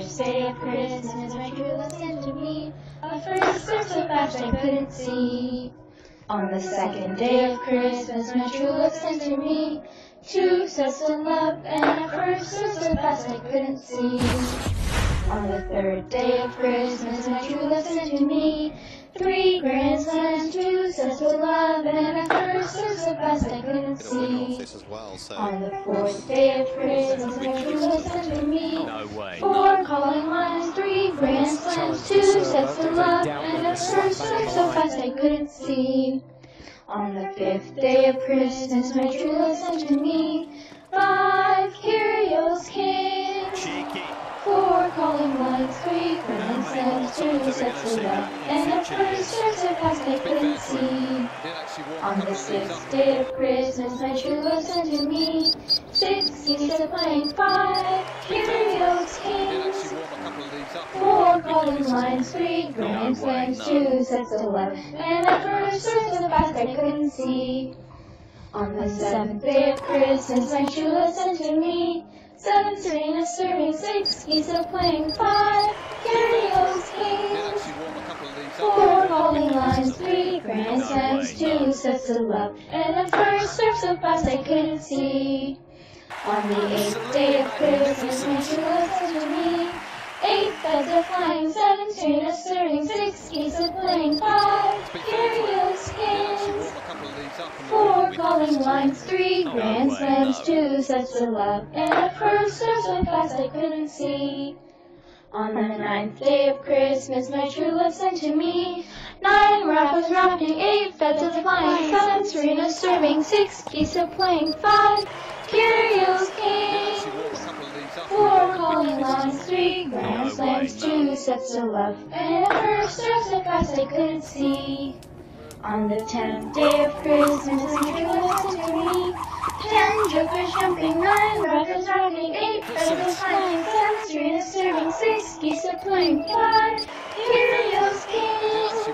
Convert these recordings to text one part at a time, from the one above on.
first day of Christmas, my true love sent to me a first step so fast I couldn't see. On the second day of Christmas, my true love sent to me two sets of love and a first step so fast I couldn't see. On the third day of Christmas, my true love sent to me three grand slams, two sets of love, and a first step so fast I couldn't see. On the fourth day of Christmas, my true love sent to me No way. Four calling lines, three grand slams, two sets of love, and a first step so fast I couldn't see. On the fifth day of Christmas, my true love sent to me five Kyrgios slams, two sets of love, and a first step so fast I couldn't see. On the sixth day of Christmas, my true love sent to me. Six geese a playing, five. Kyrgios kings. Four golden lines, three grand slams, two sets of love, and a first step so fast I couldn't see. On the seventh day of Christmas, my true love sent to me. Seven Serena serving, six geese a playing, five. Kyrgios kings. Lines, three grand slams, two sets of love, and a first serve so fast I couldn't see. On the eighth day of Christmas, true love sent to me eight beds of flying, seven Serena serving, six geese a playing, five Kyrgios kings. Four calling lines, three grand slams, two sets of love, and a first serve so fast I couldn't see. On the ninth day of Christmas, my true love sent to me nine rappers rocking, eight beds of flying, seven Serena serving, six geese a playing, five Kyrgios kings. Four calling lines, three grand slams, two sets of love, and a first serve so fast I couldn't see. On the tenth day of Christmas, my true love sent to me ten jokers jumping, nine rappers rocking, eight feathers flying, six geese a playing, five curios kings.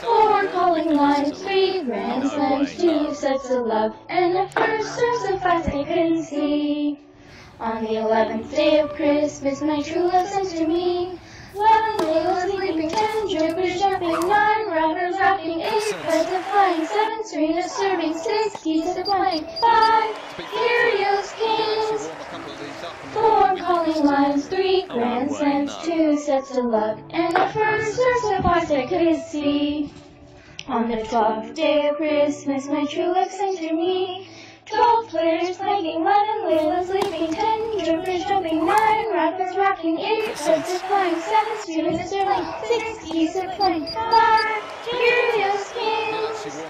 Four calling lines, three grand slams, two sets of love, and a first serve so fast I couldn't see. On the eleventh day of Christmas, my true love sent to me eleven whales sleeping, ten jokers jumping, nine rappers rocking, eight of flying, seven Serena serving, six geese a playing, five kings. Calling lines, three grand slams, two sets of love, and the first fast I couldn't see. On the twelfth day of Christmas, my true love sent to me twelve players playing, eleven Laylas leaping, ten jokers jumping, nine rappers rocking, eight beds of flying, seven students serving, six geese are playing, five Kyrgios kings.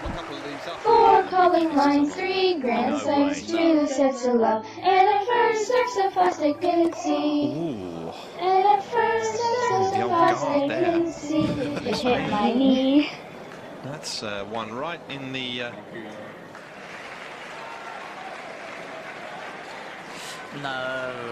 Four calling lines, three grand slams, two sets of love, and first serve so fast I couldn't see. Ooh. And at first serve The so old fast I couldn't see. It hit my knee. That's uh, one right in the. Uh... No.